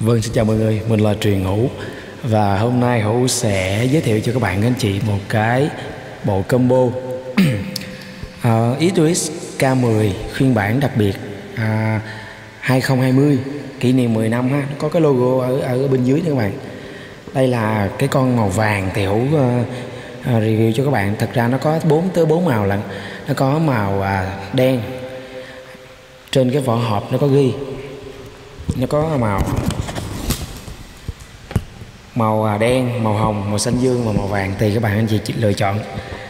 Vâng, xin chào mọi người, mình là Truyền Hữu. Và hôm nay Hữu sẽ giới thiệu cho các bạn anh chị một cái bộ combo. Uh, Idris K10 phiên bản đặc biệt à, uh, 2020 kỷ niệm 10 năm ha. Có cái logo ở ở bên dưới nha các bạn. Đây là cái con màu vàng thì Hữu uh, review cho các bạn. Thật ra nó có 4 tới 4 màu lận. Nó có màu uh, đen. Trên cái vỏ hộp nó có ghi. Nó có màu màu à, đen màu hồng màu xanh dương và màu vàng tùy các bạn anh chị lựa chọn.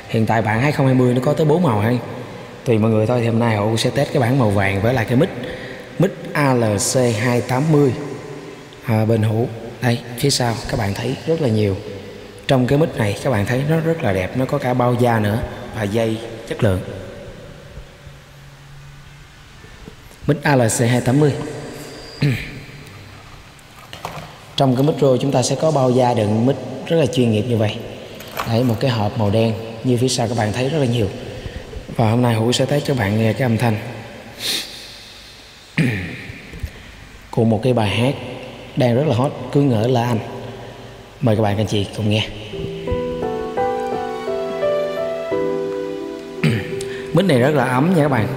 Hiện tại bản 2020 nó có tới 4 màu hay. Tùy mọi người thôi thì hôm nay họ sẽ test cái bản màu vàng với lại cái mic mic ALC 280 à, bên hữu đây phía sau các bạn thấy rất là nhiều. Trong cái mic này các bạn thấy nó rất là đẹp nó có cả bao da nữa và dây chất lượng. Mic ALC 280 trong cái micro chúng ta sẽ có bao da đựng mic rất là chuyên nghiệp như vậy. Đấy, một cái hộp màu đen như phía sau các bạn thấy rất là nhiều. Và hôm nay hữu sẽ test cho bạn nghe cái âm thanh. Của một cái bài hát đang rất là hot, cứ ngỡ là anh. Mời các bạn anh chị cùng nghe. Mic này rất là ấm nha các bạn.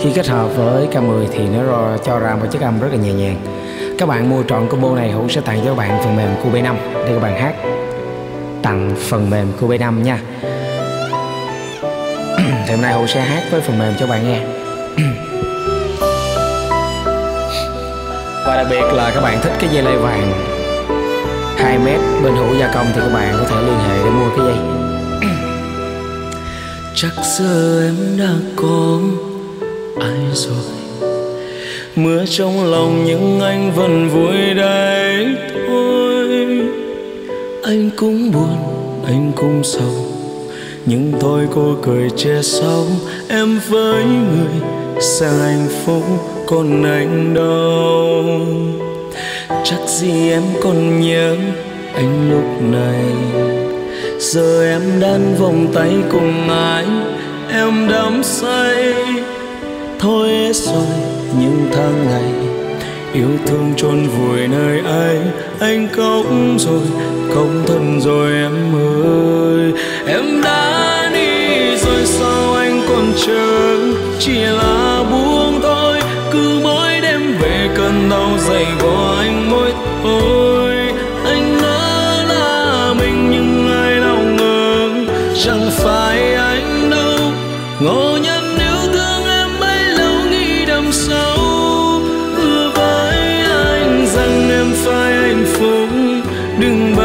Khi kết hợp với K10 thì nó cho ra một chiếc âm rất là nhẹ nhàng các bạn mua trọn combo này Hữu sẽ tặng cho các bạn phần mềm QB5 để các bạn hát. Tặng phần mềm QB5 nha. Thì hôm nay Hữu sẽ hát với phần mềm cho bạn nghe. Và đặc biệt là các bạn thích cái dây lê vàng 2 mét bên Hữu gia công thì các bạn có thể liên hệ để mua cái dây. Chắc giờ em đã có ai rồi? Mưa trong lòng nhưng anh vẫn vui đây thôi. Anh cũng buồn, anh cũng sầu. Nhưng thôi cô cười che sau em với người sang hạnh phúc còn anh đâu. Chắc gì em còn nhớ anh lúc này. Giờ em đang vòng tay cùng ai, em đắm say. Thôi rồi những tháng ngày. Yêu thương chôn vùi nơi ấy, anh cống rồi, không thân rồi em ơi. Em đã đi rồi, sao anh còn chờ? Chỉ là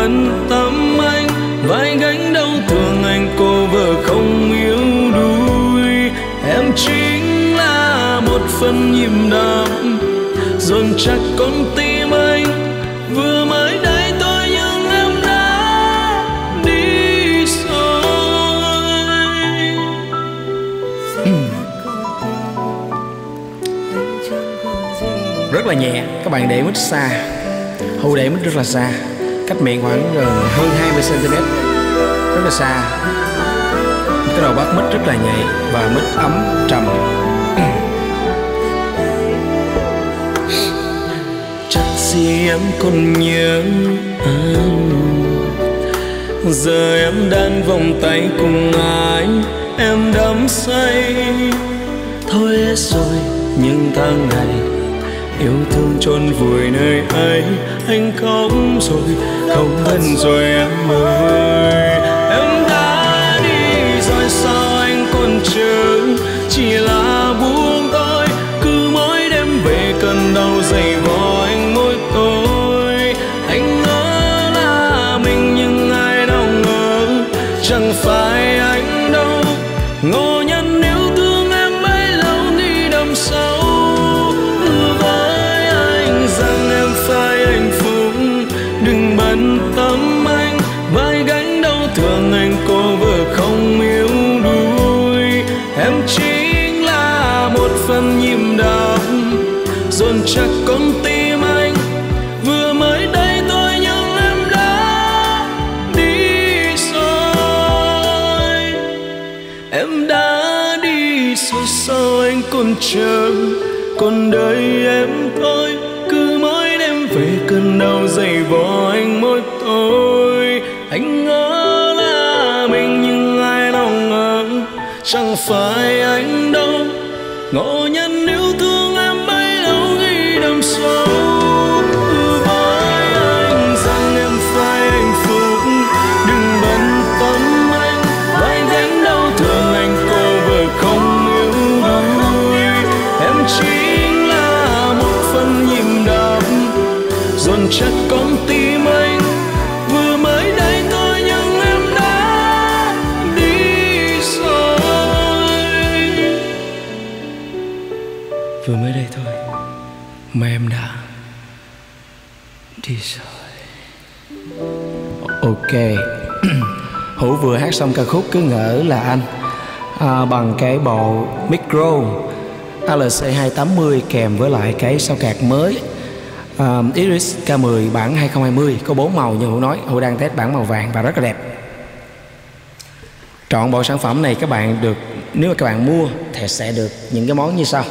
đừng tâm anh, vai gánh đau thương anh, cô vợ không yêu đuôi em chính là một phần nhịp đập dồn chặt con tim anh. Vừa mới đây tôi nhưng em đã đi rồi. Rất là nhẹ, các bạn để mít xa. Hầu để mất rất là xa cách miệng khoảng gần hơn 20 cm rất là xa. Cái đầu bắt mít rất là nhạy và mít ấm trầm. Chắc gì em còn nhớ anh giờ em đang vòng tay cùng ai? Em đắm say. Thôi hết rồi những tháng ngày yêu thương trôn vùi nơi ấy, anh khóc rồi, không thân rồi em ơi. Em đã đi rồi sao anh còn chờ? Chỉ là em chính là một phần nhịp đập dồn chặt con tim anh, vừa mới đây tôi nhưng em đã đi rồi. Em đã đi rồi, sao anh còn chờ? Còn đợi em thôi, cứ mỗi đêm về cơn đau dày vò anh mỗi tối anh ngỡ chẳng phải anh đâu. Ngộ nhân yêu thương ok. Hữu vừa hát xong ca khúc cứ ngỡ là anh. À, bằng cái bộ micro. ALC 280 kèm với lại cái sao cạc mới. À, Iris K10 bản 2020 có bốn màu như Hữu nói. Hữu đang test bản màu vàng và rất là đẹp. Chọn bộ sản phẩm này các bạn được nếu mà các bạn mua thì sẽ được những cái món như sau.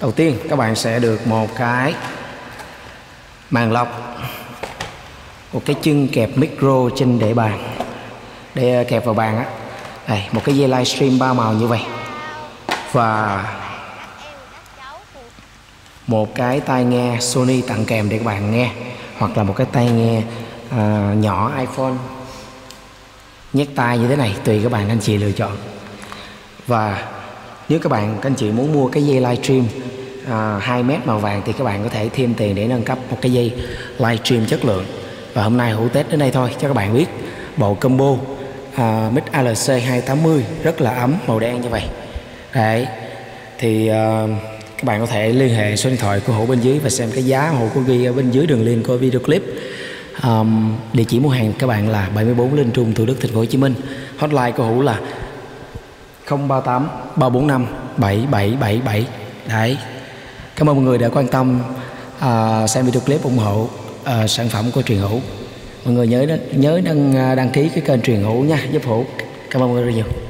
Đầu tiên các bạn sẽ được một cái màn lọc một cái chân kẹp micro trên để bàn để ờ, kẹp vào bàn á. Đây một cái dây livestream ba màu như vậy. Và một cái tai nghe Sony tặng kèm để các bạn nghe hoặc là một cái tai nghe uh, nhỏ iPhone. Nhét tai như thế này tùy các bạn anh chị lựa chọn. Và nếu các bạn các anh chị muốn mua cái dây livestream ờ, uh, 2 mét màu vàng thì các bạn có thể thêm tiền để nâng cấp một cái dây livestream chất lượng và hôm nay hữu tết đến đây thôi cho các bạn biết. Bộ combo à, mic ALC 280 rất là ấm màu đen như vậy. Đấy thì à, các bạn có thể liên hệ số điện thoại của hữu bên dưới và xem cái giá hữu có ghi ở bên dưới đường link của video clip. Um, địa chỉ mua hàng các bạn là 74 Linh Trung Thủ Đức Thành phố Hồ Chí Minh. Hotline của hữu là 038 345 7777 đấy. Cảm ơn mọi người đã quan tâm uh, xem video clip ủng hộ uh, sản phẩm của truyền hữu. Mọi người nhớ nhớ đăng à, đăng ký cái kênh truyền hữu nha giúp hữu. Cảm ơn mọi người rất nhiều.